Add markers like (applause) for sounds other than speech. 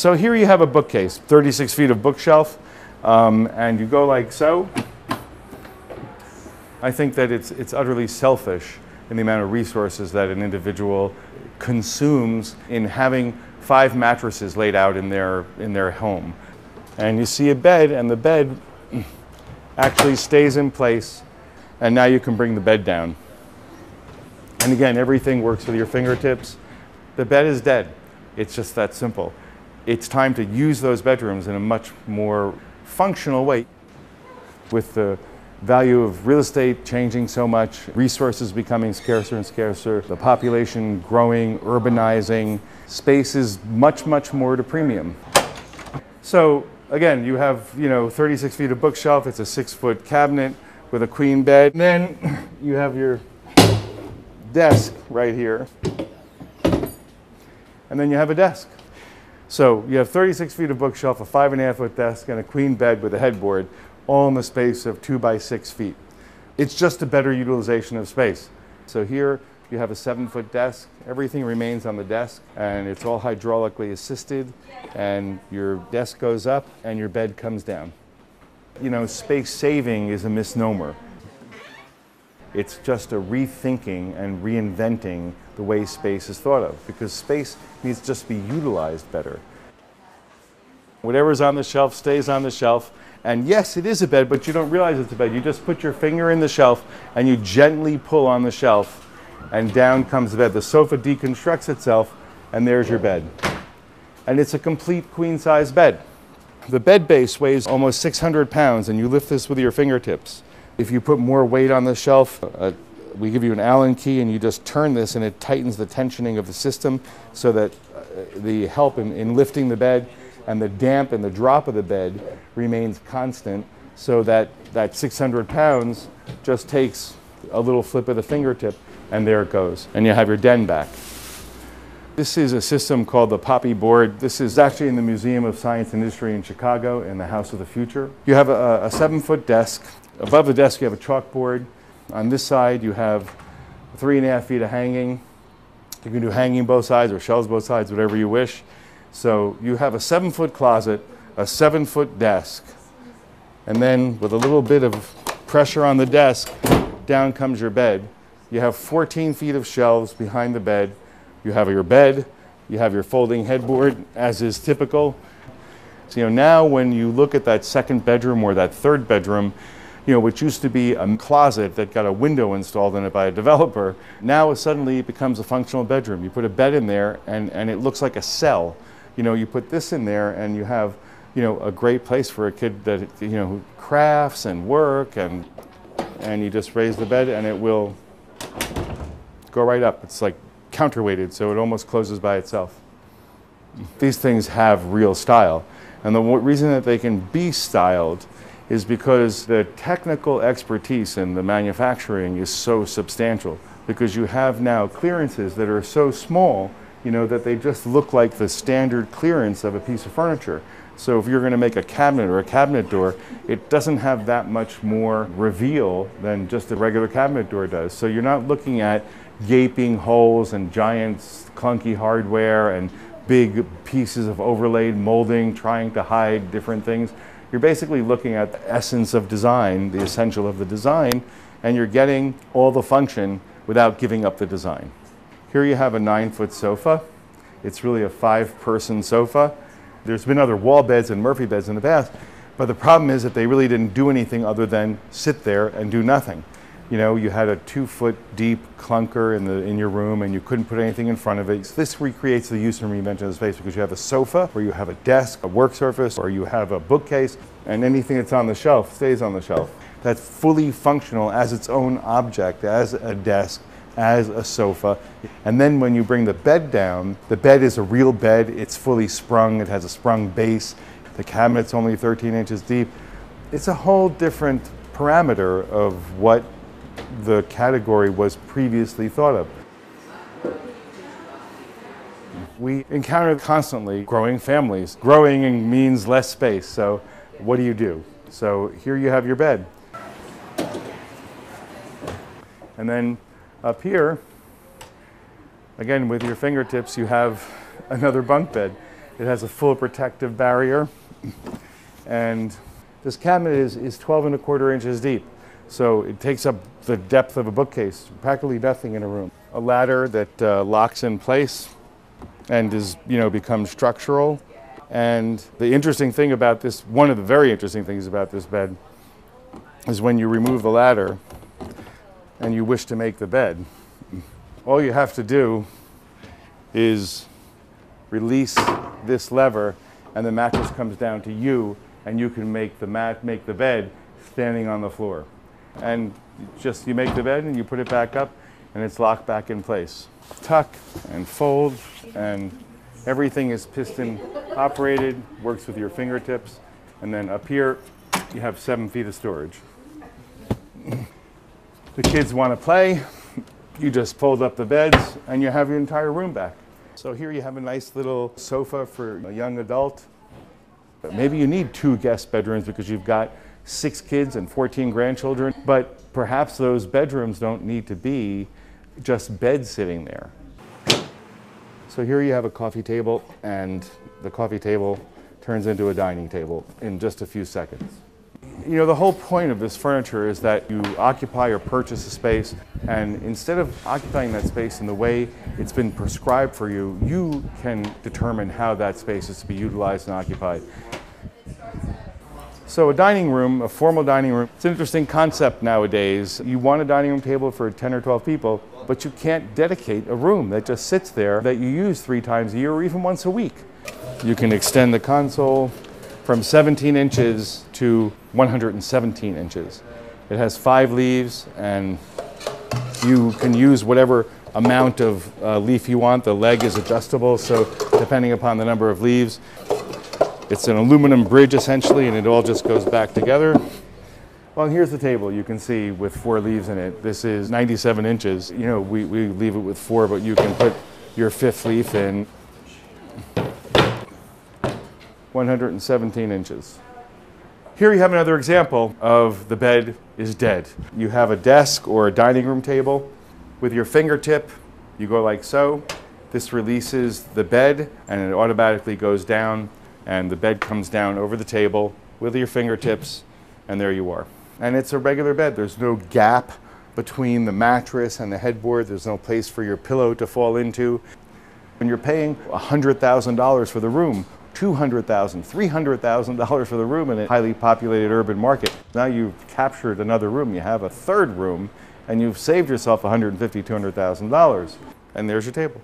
So here you have a bookcase, 36 feet of bookshelf, um, and you go like so. I think that it's, it's utterly selfish in the amount of resources that an individual consumes in having five mattresses laid out in their, in their home. And you see a bed, and the bed actually stays in place, and now you can bring the bed down. And again, everything works with your fingertips. The bed is dead. It's just that simple. It's time to use those bedrooms in a much more functional way. With the value of real estate changing so much, resources becoming scarcer and scarcer, the population growing, urbanizing, space is much, much more to premium. So again, you have, you know, 36 feet of bookshelf, it's a six foot cabinet with a queen bed. And then (clears throat) you have your desk right here. And then you have a desk. So you have 36 feet of bookshelf, a five and a half foot desk, and a queen bed with a headboard, all in the space of two by six feet. It's just a better utilization of space. So here you have a seven foot desk. Everything remains on the desk and it's all hydraulically assisted and your desk goes up and your bed comes down. You know, space saving is a misnomer. It's just a rethinking and reinventing the way space is thought of because space needs to just be utilized better. Whatever's on the shelf stays on the shelf. And yes, it is a bed, but you don't realize it's a bed. You just put your finger in the shelf and you gently pull on the shelf and down comes the bed. The sofa deconstructs itself and there's your bed. And it's a complete queen size bed. The bed base weighs almost 600 pounds and you lift this with your fingertips. If you put more weight on the shelf, uh, we give you an Allen key and you just turn this and it tightens the tensioning of the system so that uh, the help in, in lifting the bed and the damp and the drop of the bed remains constant so that that 600 pounds just takes a little flip of the fingertip and there it goes. And you have your den back. This is a system called the Poppy board. This is actually in the Museum of Science and Industry in Chicago in the House of the Future. You have a, a seven foot desk Above the desk, you have a chalkboard. On this side, you have three and a half feet of hanging. You can do hanging both sides or shelves both sides, whatever you wish. So you have a seven foot closet, a seven foot desk, and then with a little bit of pressure on the desk, down comes your bed. You have 14 feet of shelves behind the bed. You have your bed, you have your folding headboard, as is typical. So you know, now when you look at that second bedroom or that third bedroom, you know, which used to be a closet that got a window installed in it by a developer, now suddenly it becomes a functional bedroom. You put a bed in there and, and it looks like a cell. You know, you put this in there and you have, you know, a great place for a kid that, you know, crafts and work and, and you just raise the bed and it will go right up. It's like counterweighted, so it almost closes by itself. These things have real style. And the reason that they can be styled is because the technical expertise in the manufacturing is so substantial. Because you have now clearances that are so small you know that they just look like the standard clearance of a piece of furniture. So if you're going to make a cabinet or a cabinet door it doesn't have that much more reveal than just a regular cabinet door does. So you're not looking at gaping holes and giant clunky hardware and big pieces of overlaid molding trying to hide different things you're basically looking at the essence of design, the essential of the design, and you're getting all the function without giving up the design. Here you have a nine foot sofa. It's really a five person sofa. There's been other wall beds and Murphy beds in the past, but the problem is that they really didn't do anything other than sit there and do nothing you know, you had a two foot deep clunker in, the, in your room and you couldn't put anything in front of it. So this recreates the use and reinvention of the space because you have a sofa or you have a desk, a work surface, or you have a bookcase, and anything that's on the shelf stays on the shelf. That's fully functional as its own object, as a desk, as a sofa. And then when you bring the bed down, the bed is a real bed. It's fully sprung. It has a sprung base. The cabinet's only 13 inches deep. It's a whole different parameter of what the category was previously thought of. We encounter constantly growing families. Growing means less space, so what do you do? So here you have your bed. And then up here, again with your fingertips, you have another bunk bed. It has a full protective barrier. And this cabinet is, is 12 and a quarter inches deep. So it takes up the depth of a bookcase, practically nothing in a room. A ladder that uh, locks in place and is, you know, becomes structural. And the interesting thing about this, one of the very interesting things about this bed, is when you remove the ladder and you wish to make the bed, all you have to do is release this lever and the mattress comes down to you and you can make the mat make the bed standing on the floor. And just you make the bed and you put it back up and it's locked back in place. Tuck and fold and everything is piston operated, works with your fingertips. And then up here, you have seven feet of storage. (clears throat) The kids want to play, you just fold up the beds and you have your entire room back. So here you have a nice little sofa for a young adult. Maybe you need two guest bedrooms because you've got six kids and 14 grandchildren, but perhaps those bedrooms don't need to be just beds sitting there. So here you have a coffee table, and the coffee table turns into a dining table in just a few seconds. You know, the whole point of this furniture is that you occupy or purchase a space, and instead of occupying that space in the way it's been prescribed for you, you can determine how that space is to be utilized and occupied. So a dining room, a formal dining room, it's an interesting concept nowadays. You want a dining room table for 10 or 12 people, but you can't dedicate a room that just sits there that you use three times a year or even once a week. You can extend the console from 17 inches to 117 inches. It has five leaves and you can use whatever amount of uh, leaf you want. The leg is adjustable, so depending upon the number of leaves, it's an aluminum bridge essentially, and it all just goes back together. Well, here's the table you can see with four leaves in it. This is 97 inches. You know, we, we leave it with four, but you can put your fifth leaf in 117 inches. Here you have another example of the bed is dead. You have a desk or a dining room table. With your fingertip, you go like so. This releases the bed and it automatically goes down and the bed comes down over the table with your fingertips, and there you are. And it's a regular bed. There's no gap between the mattress and the headboard. There's no place for your pillow to fall into. When you're paying $100,000 for the room, $200,000, $300,000 for the room in a highly populated urban market. Now you've captured another room. You have a third room, and you've saved yourself $150,000, $200,000. And there's your table.